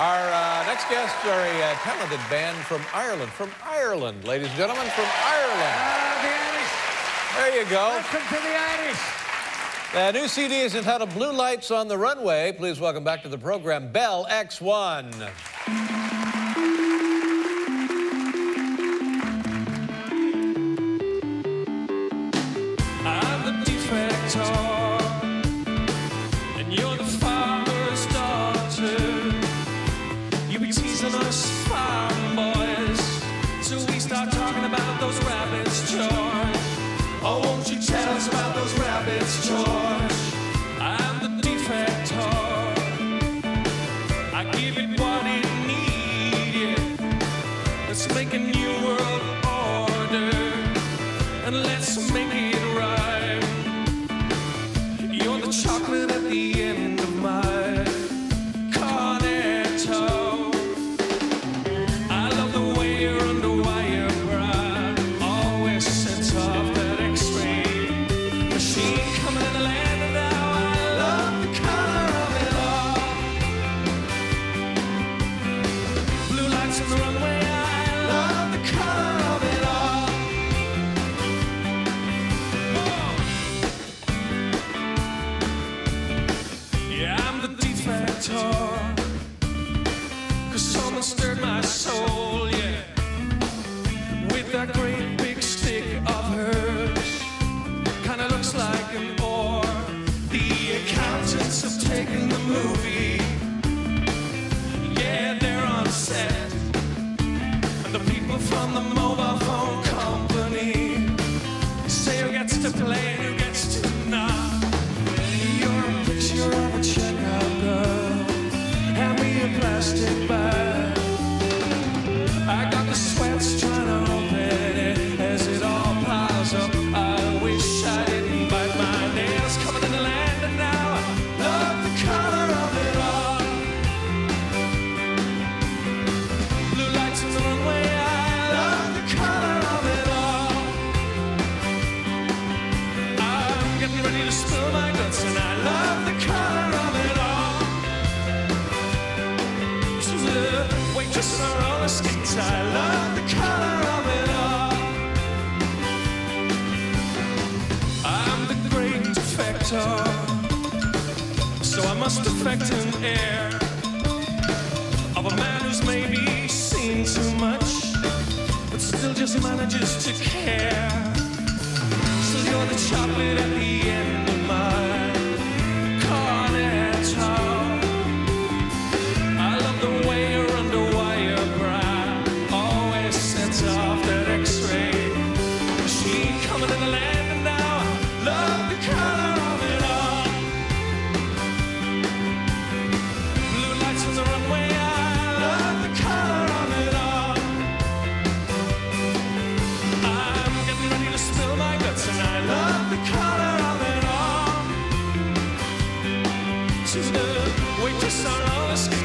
Our uh, next guests are a uh, talented band from Ireland. From Ireland, ladies and gentlemen, from Ireland. The Irish. There you go. Welcome to the Irish. The new CD is entitled Blue Lights on the Runway. Please welcome back to the program Bell X1. Let's make a new world order and let's make it right. You're the chocolate at the end of my from the mobile phone company say who gets to play and who gets to not. Picture of a checkout girl. Hand me a plastic bag. I got the sweats I love the color of it all. I'm the great defector, so I must affect an air of a man who's maybe seen too much, but still just manages to care. So you're the chocolate at the end of my We wait till sunrise.